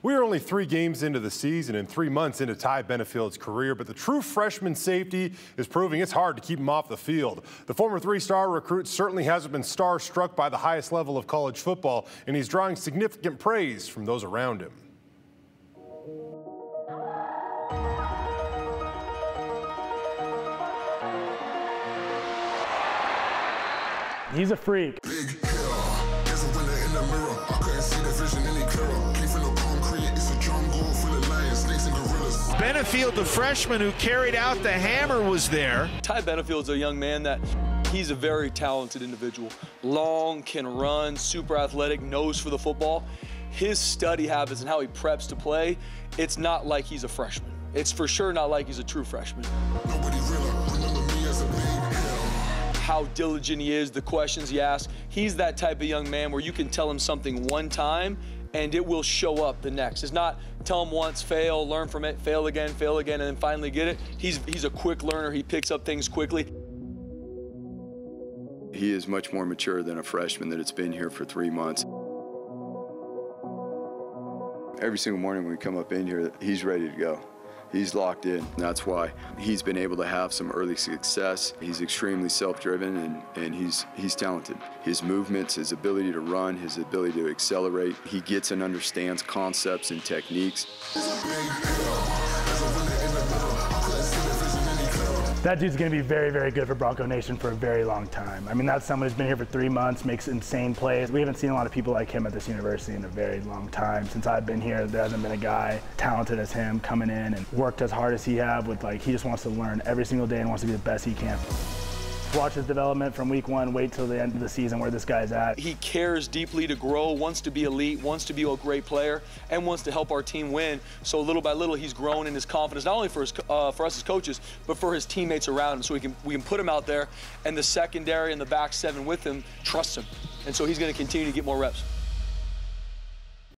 We are only three games into the season and three months into Ty Benefield's career, but the true freshman safety is proving it's hard to keep him off the field. The former three-star recruit certainly hasn't been star-struck by the highest level of college football, and he's drawing significant praise from those around him. He's a freak. Benefield, the freshman who carried out the hammer, was there. Ty Benefield's a young man that he's a very talented individual. Long, can run, super athletic, nose for the football. His study habits and how he preps to play, it's not like he's a freshman. It's for sure not like he's a true freshman. How diligent he is, the questions he asks. He's that type of young man where you can tell him something one time and it will show up the next. It's not tell him once, fail, learn from it, fail again, fail again, and then finally get it. He's, he's a quick learner. He picks up things quickly. He is much more mature than a freshman that it's been here for three months. Every single morning when we come up in here, he's ready to go. He's locked in. That's why he's been able to have some early success. He's extremely self-driven and, and he's, he's talented. His movements, his ability to run, his ability to accelerate, he gets and understands concepts and techniques. That dude's going to be very, very good for Bronco Nation for a very long time. I mean, that's someone who's been here for three months, makes insane plays. We haven't seen a lot of people like him at this university in a very long time. Since I've been here, there hasn't been a guy talented as him coming in and worked as hard as he have with like, he just wants to learn every single day and wants to be the best he can watch his development from week one, wait till the end of the season where this guy's at. He cares deeply to grow, wants to be elite, wants to be a great player, and wants to help our team win. So little by little, he's grown in his confidence, not only for, his, uh, for us as coaches, but for his teammates around him. So we can, we can put him out there, and the secondary and the back seven with him trust him. And so he's going to continue to get more reps.